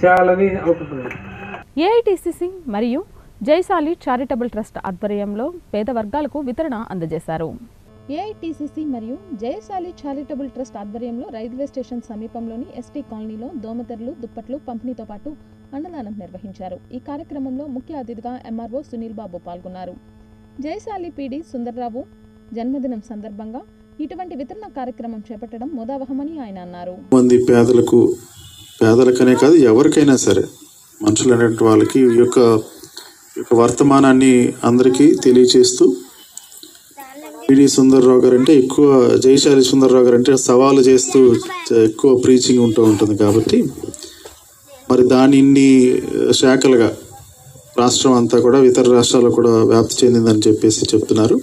చేయాలని అనుకుంటున్నాను. ఏఐటిసిసి మరియు జైశాలి చారిటబుల్ ట్రస్ట్ ఆధ్వర్యంలో పేద వర్గాలకు వితరణ అందజేశారు. ఏఐటిసిసి మరియు జయశాలి చారిటబుల్ ట్రస్ట్ ఆధ్వర్యంలో రైల్వే స్టేషన్ సమీపంలోని ఎస్టీ కాలనీలో దోమతెరలు దుప్పట్లు పంపిణీతో పాటు అన్నదానం నిర్వహించారు. ఈ కార్యక్రమంలో ముఖ్య అతిథిగా ఎంఆర్ఓ సునీల్ బాబు పాల్గొన్నారు. జయశాలి పీడి సుందర్రావు జన్మదినం సందర్భంగా ఇటువంటి వితరణ కార్యక్రమం చేపట్టడం ముదావహమని ఆయన అన్నారు. మంది పేదలకు పేదలకనే కాదు ఎవరికైనా సరే. మనుషులు అనేటువంటి వాళ్ళకి ఈ యొక్క యొక్క వర్తమానాన్ని అందరికీ తెలియచేస్తూ పిడి సుందర్రావు గారు అంటే ఎక్కువ జయశాలి సుందర్రావు గారు అంటే సవాలు చేస్తూ ఎక్కువ ప్రీచింగ్ ఉంటూ ఉంటుంది కాబట్టి మరి దాని ఇన్ని శాఖలుగా రాష్ట్రం అంతా కూడా ఇతర రాష్ట్రాల్లో కూడా వ్యాప్తి చెందిందని చెప్పేసి చెప్తున్నారు.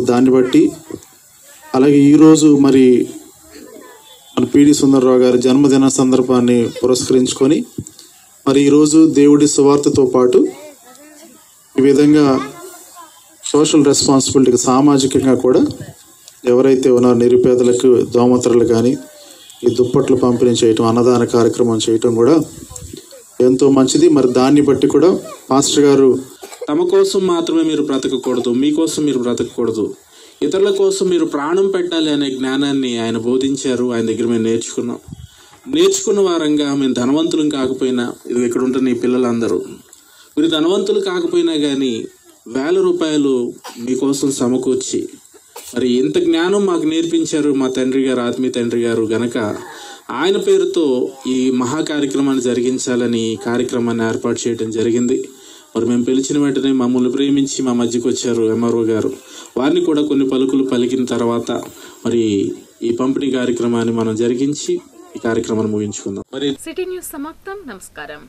దాన్ని బట్టి అలాగే ఈరోజు మరి మన పిడి సుందరరావు గారి జన్మదిన సందర్భాన్ని పురస్కరించుకొని మరి ఈరోజు దేవుడి సువార్తతో పాటు ఈ విధంగా సోషల్ రెస్పాన్సిబిలిటీకి సామాజికంగా కూడా ఎవరైతే ఉన్నారో నిరుపేదలకు దోమతరలు కానీ ఈ దుప్పట్లు పంపిణీ చేయటం అన్నదాన కార్యక్రమం చేయటం కూడా ఎంతో మంచిది. మరి దాన్ని బట్టి కూడా మాస్టర్ గారు తమ కోసం మాత్రమే మీరు బ్రతకకూడదు మీకోసం మీరు బ్రతకకూడదు. ఇతరుల కోసం మీరు ప్రాణం పెట్టాలి అనే జ్ఞానాన్ని ఆయన బోధించారు. ఆయన దగ్గర మేము నేర్చుకున్నాం. నేర్చుకున్న వారంగా మేము ధనవంతులం కాకపోయినా ఇది ఇక్కడ ఉంటున్న ఈ పిల్లలందరూ మీరు ధనవంతులు కాకపోయినా కానీ వేల రూపాయలు మీకోసం సమకూర్చి మరి ఇంత జ్ఞానం మాకు నేర్పించారు మా తండ్రి గారు ఆత్మీయ తండ్రి గారు గనక ఆయన పేరుతో ఈ మహా కార్యక్రమాన్ని జరిగించాలని కార్యక్రమాన్ని ఏర్పాటు చేయడం జరిగింది. మరి మేము పిలిచిన వెంటనే మమ్మల్ని ప్రేమించి మా మధ్యకు వచ్చారు ఎంఆర్ఓ గారు. వారిని కూడా కొన్ని పలుకులు పలికిన తర్వాత మరి ఈ పంపిణీ కార్యక్రమాన్ని మనం జరిగించి ఈ కార్యక్రమాన్ని ముగించుకుందాం. మరి సిటీ న్యూస్ సమాప్తం. నమస్కారం.